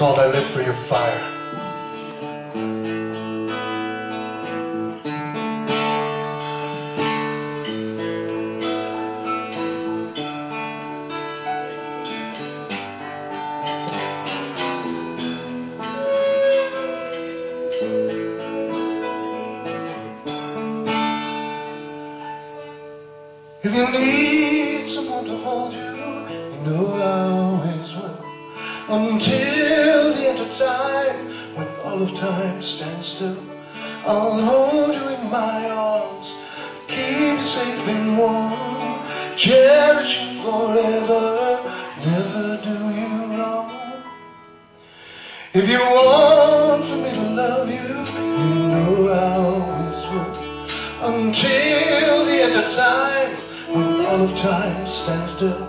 called I Live for Your Fire. If you need someone to hold you, you know I always will. Until time, when all of time stands still, I'll hold you in my arms, keep you safe and warm, cherish you forever, never do you wrong. If you want for me to love you, you know I always will. Until the end of time, when all of time stands still,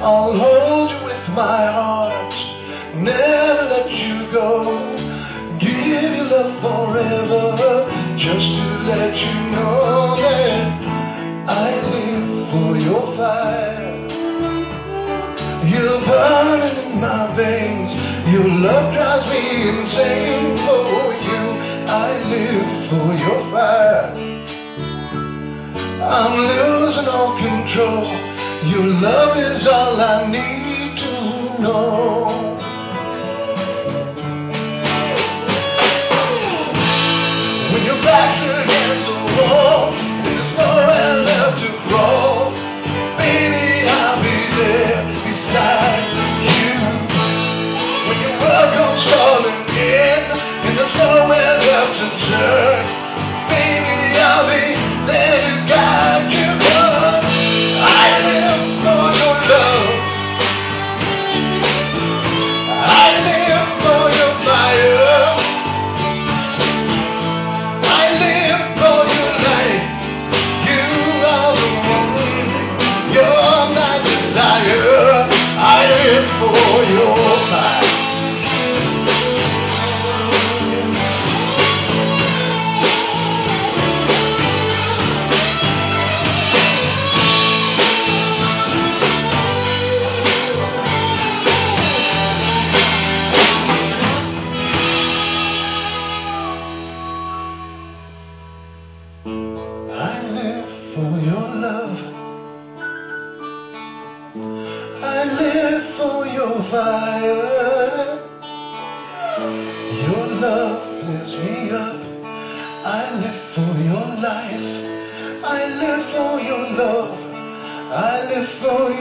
I'll hold you with my heart, never let you go. Give you love forever, just to let you know that I live for your fire. You're burning in my veins. Your love drives me insane. For you, I live for your fire. I'm losing all control. Your love is all I need to know. Falling in and there's nowhere left to turn, fire. Your love lifts me up. I live for your life. I live for your love. I live for.